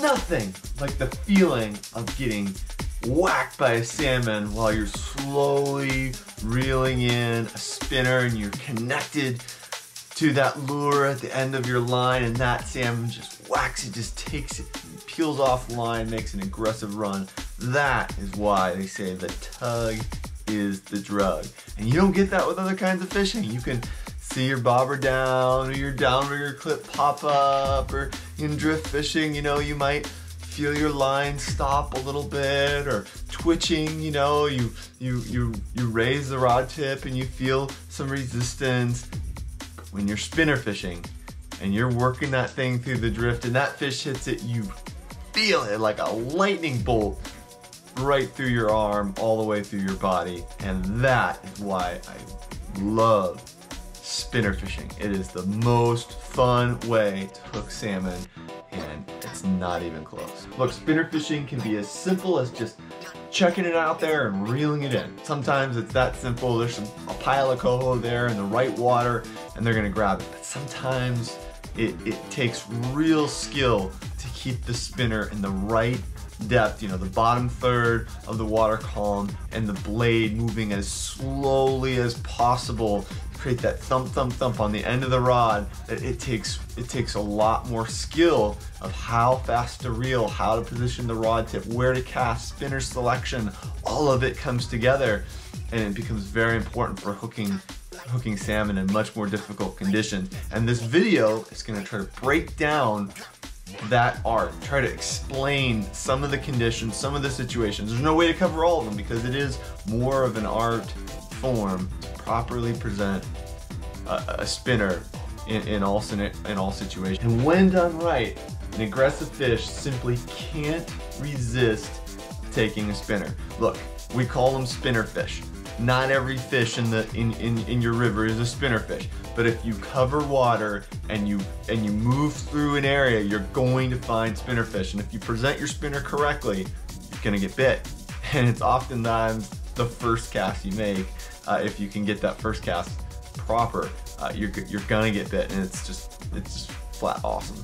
nothing like the feeling of getting whacked by a salmon while you're slowly reeling in a spinner and you're connected to that lure at the end of your line and that salmon just whacks it, just takes it, peels off line, makes an aggressive run. That is why they say the tug is the drug. And you don't get that with other kinds of fishing. You can see your bobber down or your downrigger clip pop up or in drift fishing, you know, you might feel your line stop a little bit or twitching, you know, you you you you raise the rod tip and you feel some resistance. When you're spinner fishing and you're working that thing through the drift and that fish hits it, you feel it like a lightning bolt right through your arm, all the way through your body. And that is why I love spinner fishing. It is the most fun way to hook salmon and it's not even close. Look, spinner fishing can be as simple as just checking it out there and reeling it in. Sometimes it's that simple. There's some, a pile of coho there in the right water and they're gonna grab it. But sometimes it, it takes real skill to keep the spinner in the right depth, you know, the bottom third of the water column and the blade moving as slowly as possible create that thump thump thump on the end of the rod that it takes it takes a lot more skill of how fast to reel how to position the rod tip where to cast spinner selection all of it comes together and it becomes very important for hooking hooking salmon in much more difficult conditions and this video is going to try to break down that art, try to explain some of the conditions, some of the situations. There's no way to cover all of them because it is more of an art form properly present a, a spinner in, in, all, in all situations. And when done right, an aggressive fish simply can't resist taking a spinner. Look, we call them spinner fish. Not every fish in the in, in, in your river is a spinner fish. But if you cover water and you and you move through an area, you're going to find spinner fish. And if you present your spinner correctly, you're gonna get bit. And it's oftentimes the first cast you make. Uh, if you can get that first cast proper, uh, you're you're gonna get bit, and it's just it's just flat awesome.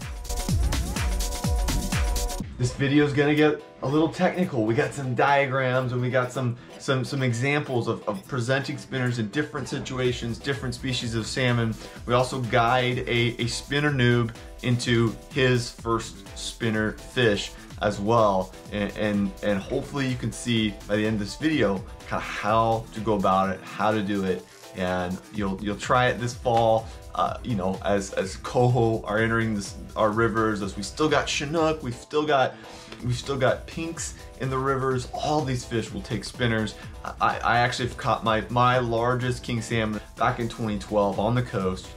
This video is gonna get a little technical. We got some diagrams and we got some some some examples of, of presenting spinners in different situations, different species of salmon. We also guide a, a spinner noob into his first spinner fish as well. And, and, and hopefully you can see by the end of this video kind of how to go about it, how to do it, and you'll you'll try it this fall. Uh, you know, as as coho are entering this, our rivers, as we still got chinook, we've still got we've still got pinks in the rivers. All these fish will take spinners. I, I actually caught my my largest king salmon back in 2012 on the coast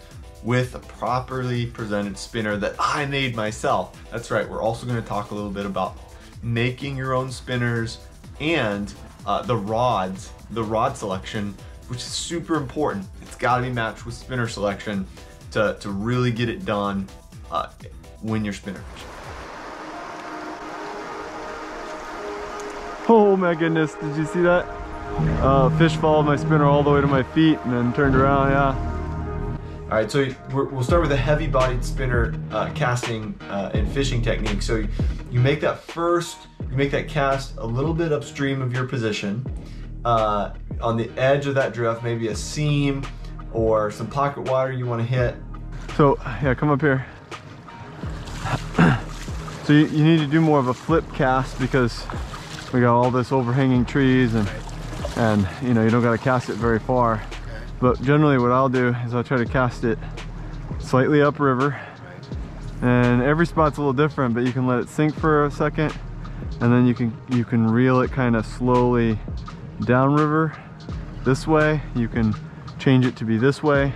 with a properly presented spinner that I made myself. That's right. We're also going to talk a little bit about making your own spinners and uh, the rods, the rod selection which is super important. It's gotta be matched with spinner selection to, to really get it done uh, when you're spinner fishing. Oh my goodness, did you see that? Uh, fish followed my spinner all the way to my feet and then turned around, yeah. All right, so we'll start with a heavy bodied spinner uh, casting uh, and fishing technique. So you make that first, you make that cast a little bit upstream of your position uh, on the edge of that drift, maybe a seam or some pocket water you want to hit. So yeah, come up here. so you, you, need to do more of a flip cast because we got all this overhanging trees and and you know you don't got to cast it very far. But generally what I'll do is I'll try to cast it slightly upriver and every spot's a little different but you can let it sink for a second and then you can you can reel it kind of slowly downriver this way. You can change it to be this way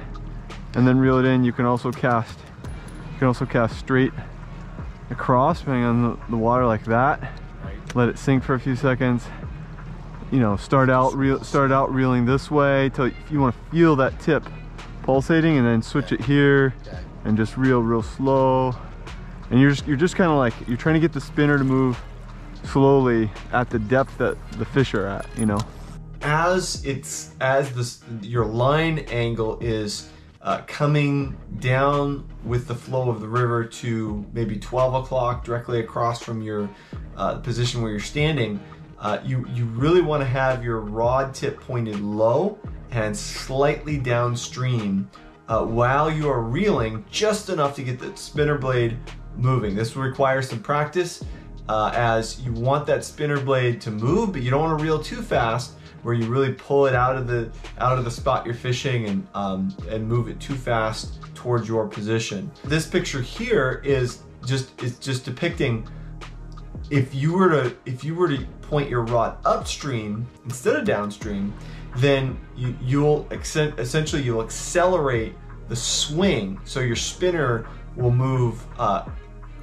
and then reel it in. You can also cast, you can also cast straight across, depending on the, the water like that. Let it sink for a few seconds. You know, start out reel, start out reeling this way till you want to feel that tip pulsating, and then switch it here and just reel real slow. And you're just you're just kind of like you're trying to get the spinner to move slowly at the depth that the fish are at, you know. As it's as this your line angle is uh, coming down with the flow of the river to maybe 12 o'clock directly across from your uh, position where you're standing, uh, you, you really want to have your rod tip pointed low and slightly downstream uh, while you are reeling just enough to get the spinner blade moving. This will require some practice uh, as you want that spinner blade to move, but you don't want to reel too fast where you really pull it out of the out of the spot you're fishing and um, and move it too fast towards your position. This picture here is just is just depicting if you were to if you were to point your rod upstream instead of downstream, then you, you'll essentially you'll accelerate the swing so your spinner will move uh,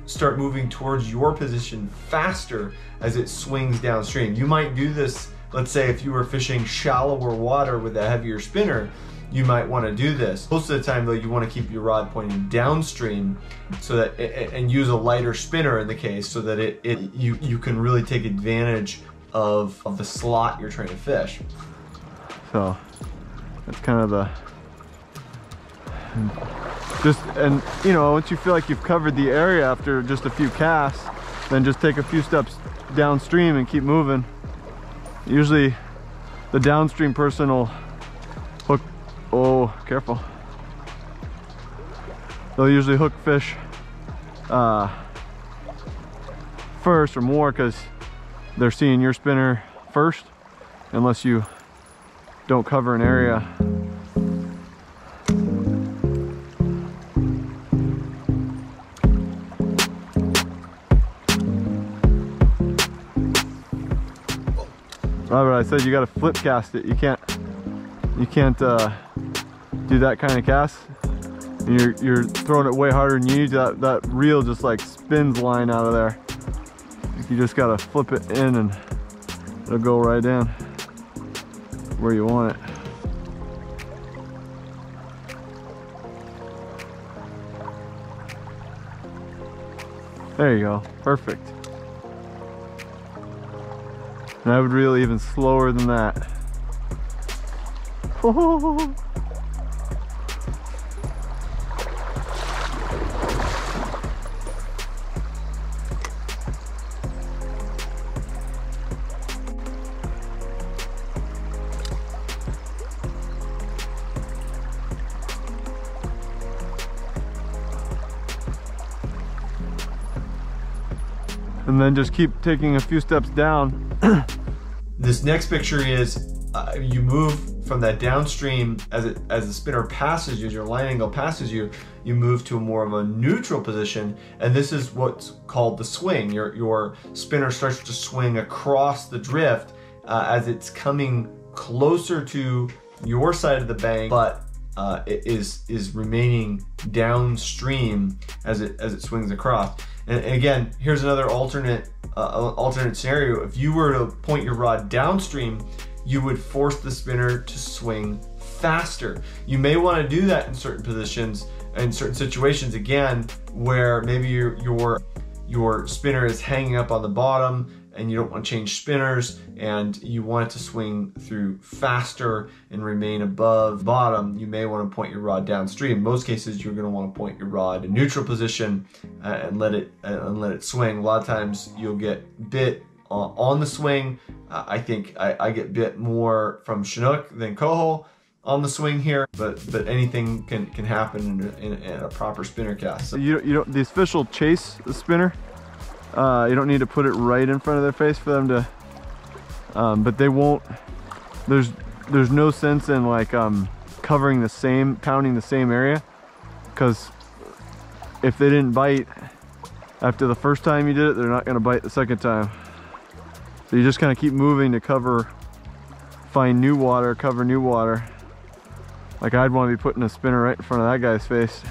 start moving towards your position faster as it swings downstream. You might do this, let's say if you were fishing shallower water with a heavier spinner, you might want to do this. Most of the time though, you want to keep your rod pointing downstream so that, it, and use a lighter spinner in the case so that it, it you, you can really take advantage of, of the slot you're trying to fish. So that's kind of the just and you know once you feel like you've covered the area after just a few casts then just take a few steps downstream and keep moving usually the downstream person will hook oh careful. They'll usually hook fish uh, first or more because they're seeing your spinner first unless you don't cover an area I said you got to flip cast it. You can't, you can't uh, do that kind of cast. You're, you're throwing it way harder than you need. That, that reel just like spins line out of there. You just got to flip it in and it'll go right in where you want it. There you go, perfect. And I would reel even slower than that. and then just keep taking a few steps down this next picture is uh, you move from that downstream as it as the spinner passes you, as your line angle passes you, you move to a more of a neutral position, and this is what's called the swing. Your your spinner starts to swing across the drift uh, as it's coming closer to your side of the bank, but uh, it is is remaining downstream as it as it swings across. And again, here's another alternate uh, alternate scenario. If you were to point your rod downstream, you would force the spinner to swing faster. You may want to do that in certain positions, in certain situations, again, where maybe your your your spinner is hanging up on the bottom and you don't want to change spinners and you want it to swing through faster and remain above bottom, you may want to point your rod downstream. In most cases, you're going to want to point your rod in neutral position uh, and let it uh, and let it swing. A lot of times you'll get bit on the swing. I think I, I, get bit more from Chinook than Coho on the swing here, but but anything can can happen in, in, a proper spinner cast. So you you don't these fish will chase the spinner. Uh, you don't need to put it right in front of their face for them to, um, but they won't, there's, there's no sense in like um, covering the same, pounding the same area because if they didn't bite after the first time you did it, they're not gonna bite the second time. So you just kind of keep moving to cover, find new water, cover new water. Like I'd want to be putting a spinner right in front of that guy's face.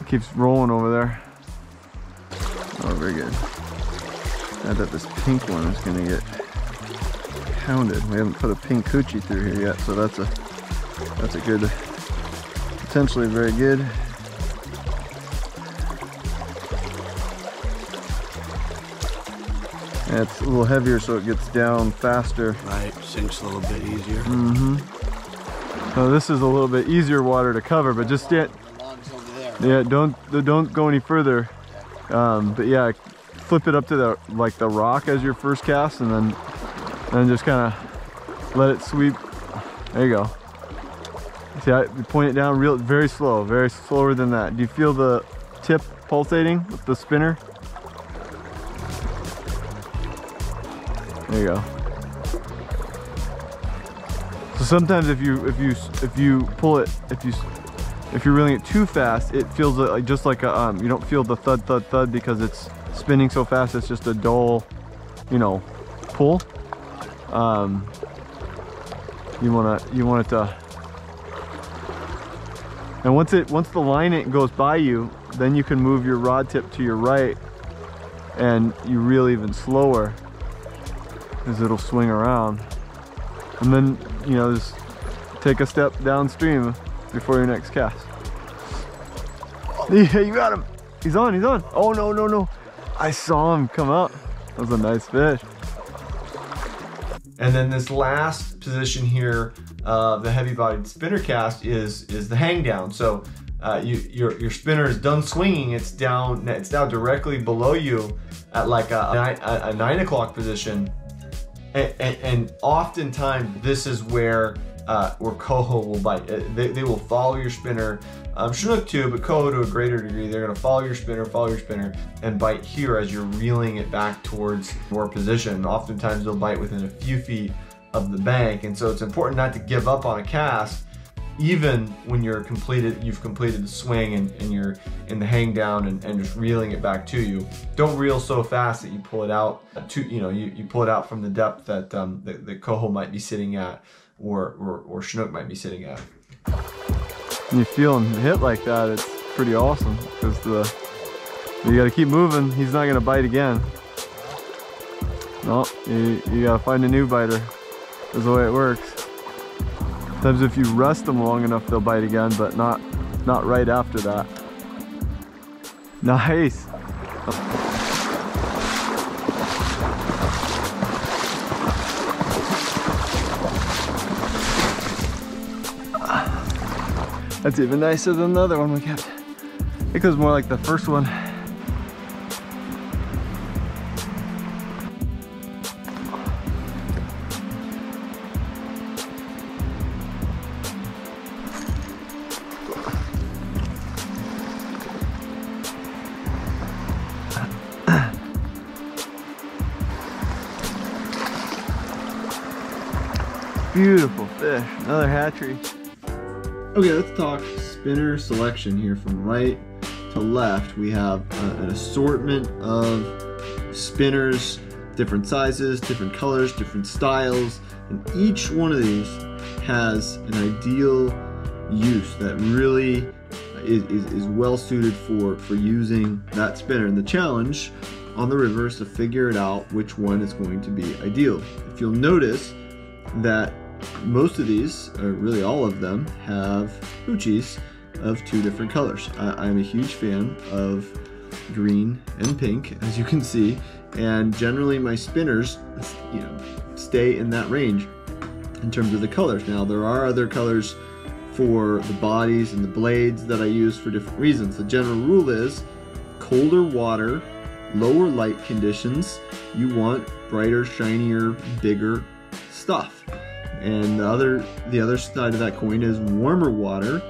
It keeps rolling over there. Oh, very good. I thought this pink one was gonna get pounded. We haven't put a pink hoochie through here yet, so that's a that's a good, potentially very good. Yeah, it's a little heavier so it gets down faster. Right, sinks a little bit easier. Mm-hmm. Now this is a little bit easier water to cover, but just stand. Yeah, don't don't go any further. Um, but yeah, flip it up to the like the rock as your first cast, and then and just kind of let it sweep. There you go. See, I point it down real, very slow, very slower than that. Do you feel the tip pulsating with the spinner? There you go. So sometimes if you if you if you pull it if you if you're reeling it too fast, it feels like just like a um, you don't feel the thud thud thud because it's spinning so fast. It's just a dull, you know, pull. Um, you wanna you want it to and once it once the line it goes by you, then you can move your rod tip to your right and you reel even slower as it'll swing around. And then, you know, just take a step downstream before your next cast. Yeah, you got him. He's on, he's on. Oh, no, no, no. I saw him come up. That was a nice fish. And then this last position here uh, the heavy-bodied spinner cast is is the hang down. So uh, you, your your spinner is done swinging. It's down. It's now directly below you at like a, a, a nine o'clock position, and, and, and, oftentimes this is where uh, where coho will bite. Uh, they, they will follow your spinner. Um, Chinook too, but coho to a greater degree. They're to follow your spinner, follow your spinner, and bite here as you're reeling it back towards your position. Oftentimes they'll bite within a few feet of the bank. And so it's important not to give up on a cast even when you're completed, you've completed the swing and, and you're in the hang down and, and, just reeling it back to you. Don't reel so fast that you pull it out to, you know, you, you pull it out from the depth that um, the, the coho might be sitting at or, or, or Chinook might be sitting at. When you feel him hit like that, it's pretty awesome because the, you gotta keep moving. He's not gonna bite again. No, you, you gotta find a new biter is the way it works. Sometimes if you rest them long enough, they'll bite again, but not, not right after that. Nice. That's even nicer than the other one we kept. It goes more like the first one. Beautiful fish, another hatchery. Okay, let's talk spinner selection here from right to left. We have uh, an assortment of spinners, different sizes, different colors, different styles, and each one of these has an ideal use that really is, is, is well suited for, for using that spinner. And the challenge on the river is to figure it out which one is going to be ideal. If you'll notice that most of these, or really all of them, have Hoochies of two different colors. I, am a huge fan of green and pink, as you can see, and generally my spinners, you know, stay in that range in terms of the colors. Now there are other colors for the bodies and the blades that I use for different reasons. The general rule is colder water, lower light conditions, you want brighter, shinier, bigger stuff. And the other, the other side of that coin is warmer water,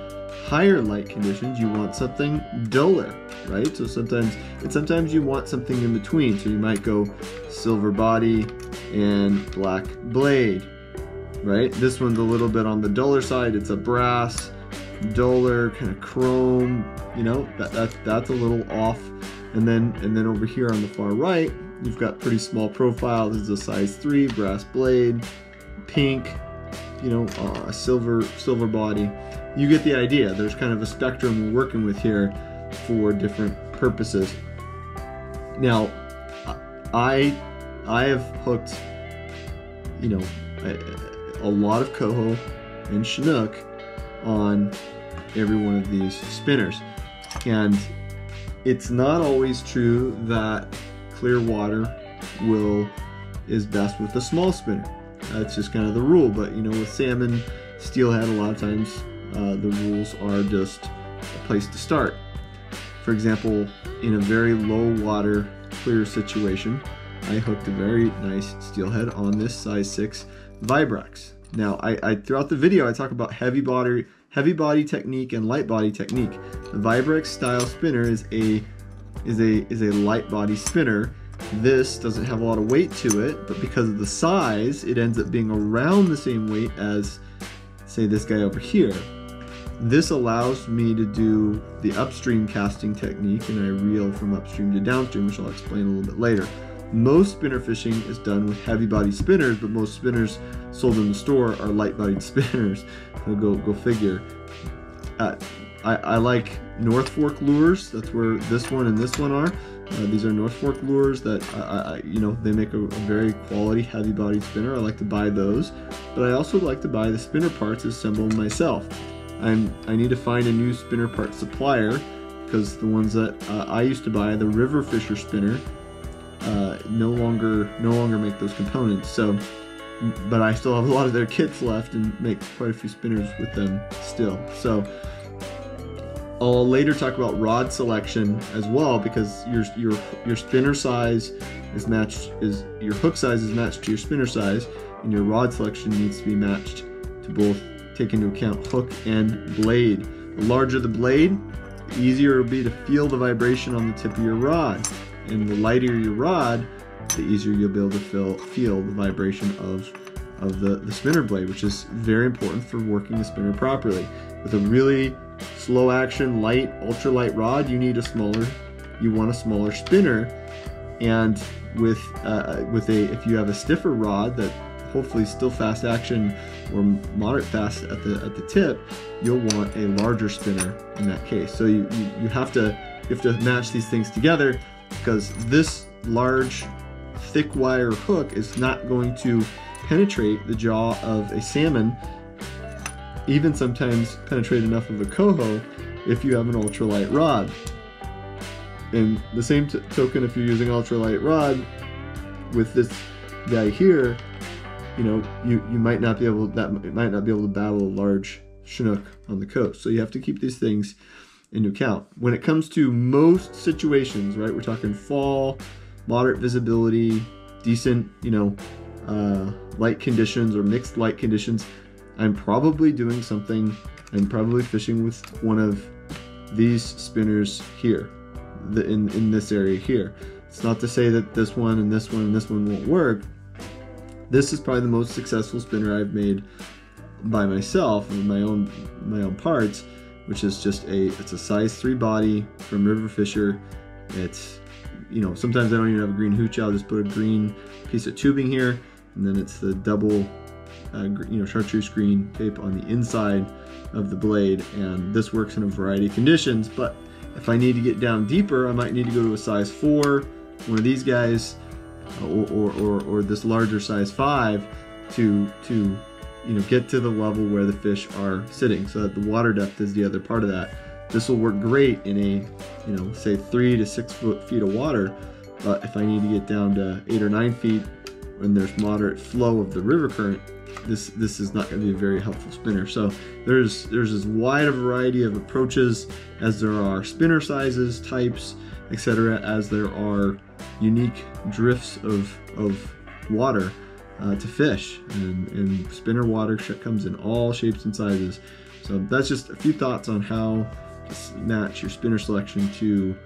higher light conditions, you want something duller, right? So sometimes, and sometimes you want something in between. So you might go silver body and black blade, right? This one's a little bit on the duller side. It's a brass, duller, kind of chrome, you know, that, that, that's a little off. And then, and then over here on the far right, you've got pretty small profile. This is a size three brass blade pink, you know, uh, a silver silver body. You get the idea. There's kind of a spectrum we're working with here for different purposes. Now, I I have hooked, you know, a, a lot of coho and chinook on every one of these spinners, and it's not always true that clear water will is best with a small spinner. That's just kind of the rule. But you know, with salmon, steelhead, a lot of times uh, the rules are just a place to start. For example, in a very low water, clear situation, I hooked a very nice steelhead on this size 6 Vibrax. Now, I, I throughout the video, I talk about heavy body, heavy body technique and light body technique. The Vibrax style spinner is a is a is a light body spinner. This doesn't have a lot of weight to it, but because of the size, it ends up being around the same weight as, say, this guy over here. This allows me to do the upstream casting technique and I reel from upstream to downstream, which I'll explain a little bit later. Most spinner fishing is done with heavy bodied spinners, but most spinners sold in the store are light bodied spinners. So go, go figure. Uh, I, I, like North Fork lures. That's where this one and this one are. Uh, these are North Fork lures that I, I you know they make a, a, very quality heavy bodied spinner. I like to buy those, but I also like to buy the spinner parts assembled myself. I'm I need to find a new spinner part supplier because the ones that uh, I used to buy, the River Fisher spinner, uh, no longer no longer make those components. So, but I still have a lot of their kits left and make quite a few spinners with them still. So. I'll later talk about rod selection as well because your your your spinner size is matched is your hook size is matched to your spinner size and your rod selection needs to be matched to both take into account hook and blade. The larger the blade, the easier it'll be to feel the vibration on the tip of your rod. And the lighter your rod, the easier you'll be able to feel, feel the vibration of, of the, the spinner blade, which is very important for working the spinner properly. With a really slow action, light, ultralight rod, you need a smaller, you want a smaller spinner. And with uh, with a if you have a stiffer rod that hopefully still fast action or moderate fast at the at the tip, you'll want a larger spinner in that case. So you, you, you have to you have to match these things together because this large thick wire hook is not going to penetrate the jaw of a salmon, even sometimes penetrate enough of a coho if you have an ultralight rod. And the same token, if you're using ultralight rod with this guy here, you know, you, you might not be able that might not be able to battle a large Chinook on the coast. So you have to keep these things into account. When it comes to most situations, right, we're talking fall, moderate visibility, decent, you know, uh, light conditions or mixed light conditions, I'm probably doing something, I'm probably fishing with one of these spinners here, the, in, in this area here. It's not to say that this one and this one and this one won't work, this is probably the most successful spinner I've made by myself with my own my own parts, which is just a it's a size three body from River Fisher. It's you know sometimes I don't even have a green hooch. I'll just put a green piece of tubing here, and then it's the double uh, you know chartreuse green tape on the inside of the blade, and this works in a variety of conditions. But if I need to get down deeper, I might need to go to a size four, one of these guys or, or, or, or this larger size five to to you know get to the level where the fish are sitting so that the water depth is the other part of that this will work great in a you know say three to six foot feet of water but if I need to get down to eight or nine feet when there's moderate flow of the river current this this is not going to be a very helpful spinner so there's there's as wide a variety of approaches as there are spinner sizes types etc as there are unique drifts of, of water uh, to fish. And, and spinner water comes in all shapes and sizes. So that's just a few thoughts on how to match your spinner selection to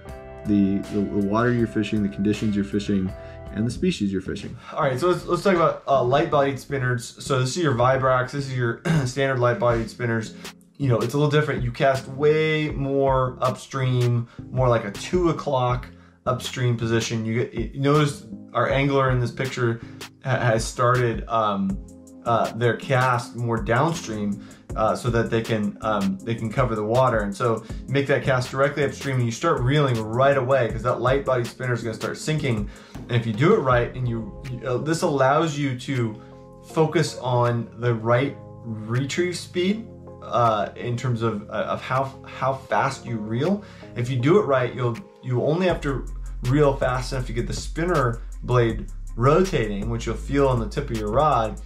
the, the, the water you're fishing, the conditions you're fishing, and the species you're fishing. All right, so let's, let's talk about uh, light-bodied spinners. So this is your Vibrax, this is your standard light-bodied spinners. You know, it's a little different. You cast way more upstream, more like a two o'clock upstream position. You, get, you notice our angler in this picture has started um, uh, their cast more downstream uh, so that they can um, they can cover the water. And so make that cast directly upstream and you start reeling right away because that light body spinner is going to start sinking. And if you do it right and you, uh, this allows you to focus on the right retrieve speed uh, in terms of, uh, of how how fast you reel. If you do it right, you'll you only have to reel fast enough to get the spinner blade rotating, which you'll feel on the tip of your rod.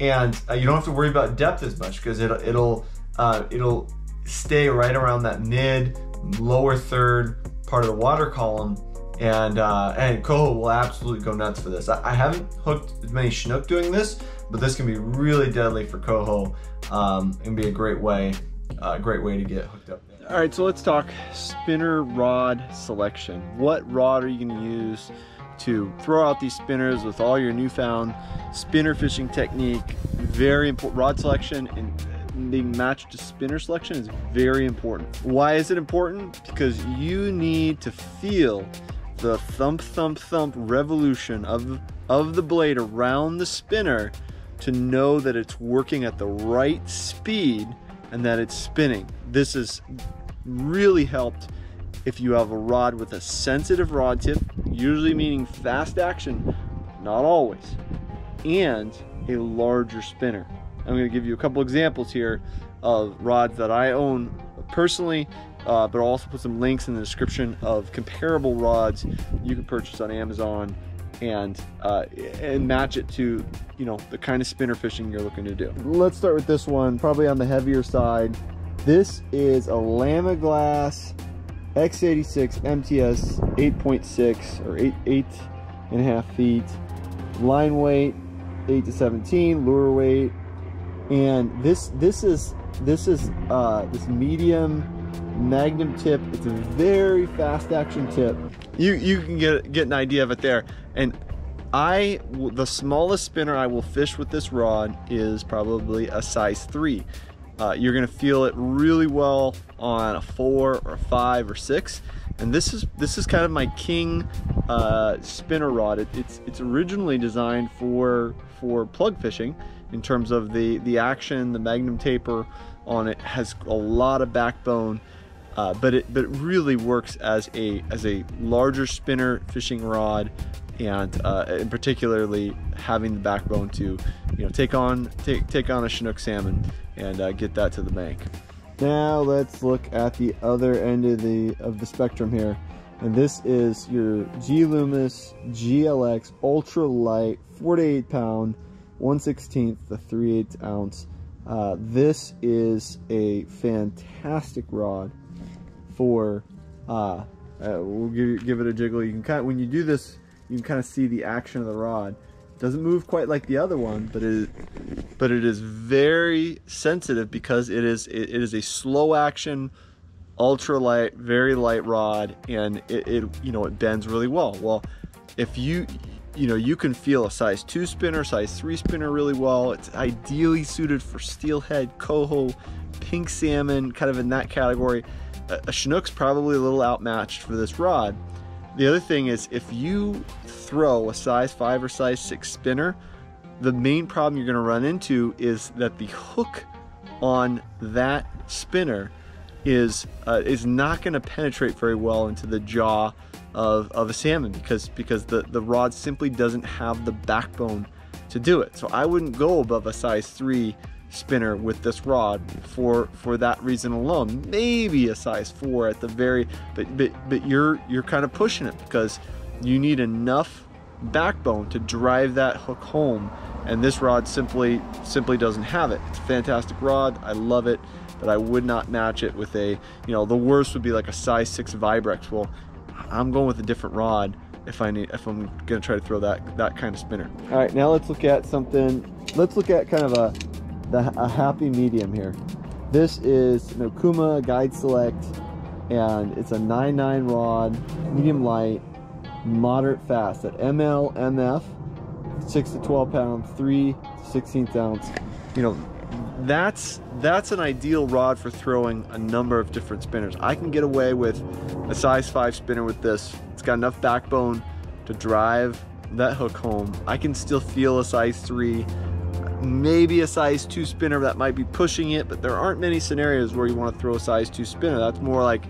and uh, you don't have to worry about depth as much because it'll it'll uh, it'll stay right around that mid lower third part of the water column and uh, and coho will absolutely go nuts for this. I, I, haven't hooked as many Chinook doing this, but this can be really deadly for coho um, and be a great way, uh, great way to get hooked up. All right, so let's talk spinner rod selection. What rod are you gonna use to throw out these spinners with all your newfound spinner fishing technique? Very important, rod selection and being matched to spinner selection is very important. Why is it important? Because you need to feel the thump thump thump revolution of of the blade around the spinner to know that it's working at the right speed and that it's spinning. This has really helped if you have a rod with a sensitive rod tip, usually meaning fast action, not always, and a larger spinner. I'm going to give you a couple examples here of rods that I own personally uh, but I'll also put some links in the description of comparable rods you can purchase on Amazon and uh, and match it to you know the kind of spinner fishing you're looking to do. Let's start with this one, probably on the heavier side. This is a Lamiglas X86 MTS 8.6 or 8 eight and a half feet. Line weight 8 to 17, lure weight, and this this is this is uh, this medium Magnum tip. It's a very fast action tip. You you can get get an idea of it there. And I the smallest spinner I will fish with this rod is probably a size three. Uh, you're gonna feel it really well on a four or a five or six. And this is this is kind of my king uh, spinner rod. It, it's it's originally designed for for plug fishing in terms of the the action. The Magnum taper on it has a lot of backbone uh, but it but it really works as a as a larger spinner fishing rod and uh, and particularly having the backbone to you know take on take take on a Chinook salmon and uh, get that to the bank. Now let's look at the other end of the of the spectrum here, and this is your G Loomis GLX ultra light 48 pound 116th the 3 8 ounce. Uh, this is a fantastic rod for uh, uh, we'll give, give it a jiggle. You can kind of, when you do this, you can kind of see the action of the rod. It doesn't move quite like the other one, but it but it is very sensitive because it is it, it is a slow action, ultra light, very light rod, and it, it you know it bends really well. Well, if you you know you can feel a size 2 spinner size 3 spinner really well it's ideally suited for steelhead coho pink salmon kind of in that category a Chinook's probably a little outmatched for this rod. The other thing is if you throw a size 5 or size 6 spinner, the main problem you're going to run into is that the hook on that spinner is uh, is not going to penetrate very well into the jaw of, of a salmon because because the, the rod simply doesn't have the backbone to do it. So I wouldn't go above a size 3 spinner with this rod for for that reason alone. Maybe a size 4 at the very but but but you're you're kind of pushing it because you need enough backbone to drive that hook home. And this rod simply simply doesn't have it. It's a fantastic rod. I love it but I would not match it with a you know the worst would be like a size 6 Vibrax. Well I'm going with a different rod if I need if I'm gonna try to throw that that kind of spinner all right now let's look at something let's look at kind of a the, a happy medium here. This is an Okuma Guide Select, and it's a 9.9 rod, medium light, moderate fast at ML, MF, 6 to 12 pound, 3 to 16th ounce. You know, that's that's an ideal rod for throwing a number of different spinners. I can get away with a size 5 spinner with this. It's got enough backbone to drive that hook home. I can still feel a size 3 maybe a size 2 spinner that might be pushing it, but there aren't many scenarios where you want to throw a size 2 spinner. That's more like,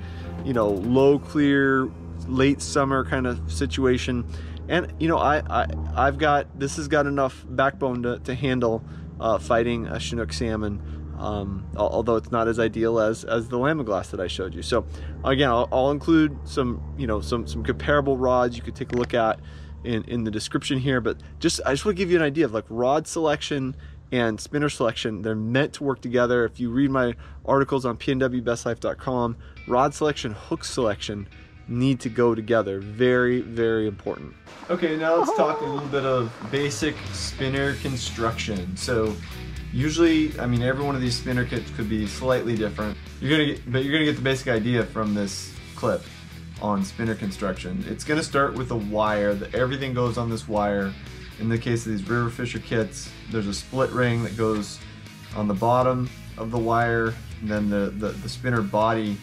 you know, low clear, late summer kind of situation. And, you know, I, I, I've got, this has got enough backbone to, to handle uh, fighting a Chinook salmon. Um, although it's not as ideal as as the Lamiglas that I showed you. So again, I'll, I'll include some you know some some comparable rods you could take a look at in, in the description here, but just I just want to give you an idea of like rod selection and spinner selection. They're meant to work together. If you read my articles on pnwbestlife.com, rod selection, hook selection need to go together. Very, very important. Okay, now let's talk a little bit of basic spinner construction. So usually, I mean, every one of these spinner kits could be slightly different. You're gonna get, but you're gonna get the basic idea from this clip on spinner construction. It's gonna start with a wire, that everything goes on this wire. In the case of these River Fisher kits, there's a split ring that goes on the bottom of the wire, and then the, the, the spinner body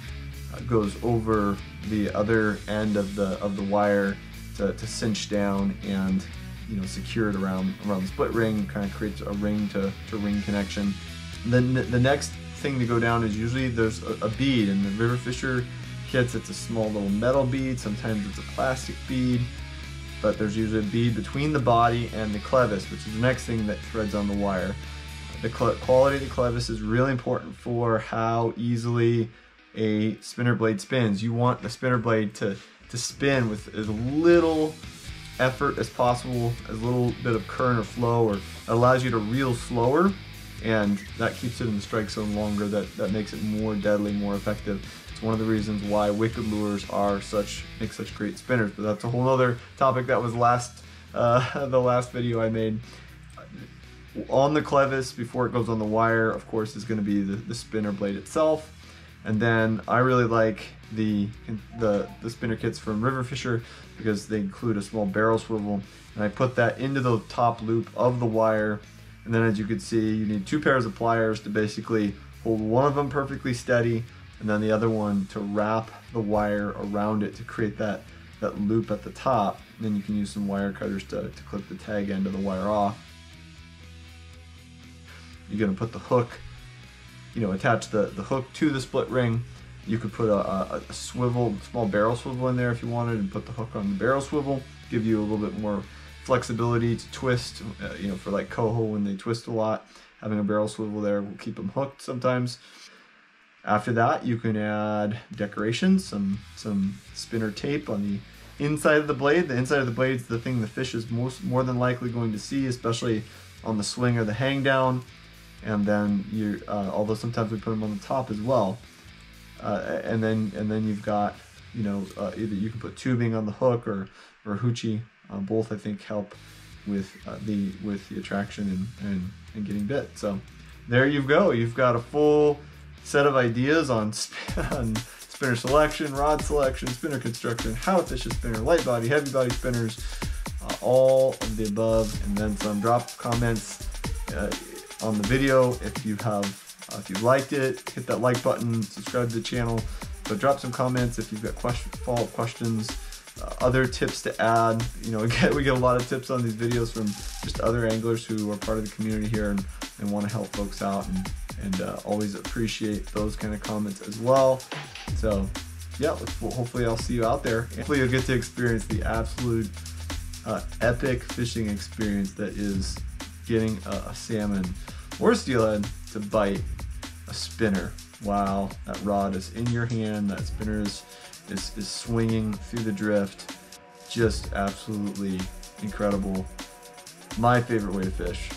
goes over the other end of the of the wire to, to cinch down and you know secure it around around the split ring, kind of creates a ring to, to ring connection. And then the, next thing to go down is usually there's a, a bead in the River Fisher kits. It's a small little metal bead. Sometimes it's a plastic bead but there's usually a bead between the body and the clevis, which is the next thing that threads on the wire. The quality of the clevis is really important for how easily a spinner blade spins. You want the spinner blade to, to spin with as little effort as possible, as a little bit of current or flow, or allows you to reel slower, and that keeps it in the strike zone longer. That, that makes it more deadly, more effective. It's one of the reasons why wicked lures are such make such great spinners. But that's a whole other topic. That was last uh, the last video I made. On the clevis, before it goes on the wire, of course, is going to be the, the spinner blade itself. And then I really like the, the, the spinner kits from River Fisher because they include a small barrel swivel. And I put that into the top loop of the wire. And then as you can see, you need two pairs of pliers to basically hold one of them perfectly steady and then the other one to wrap the wire around it to create that, that loop at the top. And then you can use some wire cutters to, to clip the tag end of the wire off. You're gonna put the hook, you know, attach the, the hook to the split ring. You could put a, a, a swivel, small barrel swivel in there if you wanted and put the hook on the barrel swivel. Give you a little bit more flexibility to twist, uh, you know, for like coho when they twist a lot. Having a barrel swivel there will keep them hooked sometimes. After that, you can add decorations, some, some spinner tape on the inside of the blade. The inside of the blade is the thing the fish is most more than likely going to see, especially on the swing or the hang down. And then you, uh, although sometimes we put them on the top as well. Uh, and then and then you've got, you know, uh, either you can put tubing on the hook or or hoochie. Uh, both I think help with uh, the with the attraction and, and and getting bit. So there you go. You've got a full set of ideas on, on spinner selection, rod selection, spinner construction, how a spinner, light body, heavy body spinners, uh, all of the above, and then some. Drop comments uh, on the video if you have, uh, if you liked it, hit that like button, subscribe to the channel, but drop some comments if you've got question, follow-up questions, uh, other tips to add. You know, again, we get a lot of tips on these videos from just other anglers who are part of the community here and, and want to help folks out. And, and uh, always appreciate those kind of comments as well. So yeah, well, hopefully I'll see you out there. Hopefully you'll get to experience the absolute uh, epic fishing experience that is getting a, a salmon or steelhead to bite a spinner while that rod is in your hand, that spinner is, is, is swinging through the drift. Just absolutely incredible. My favorite way to fish.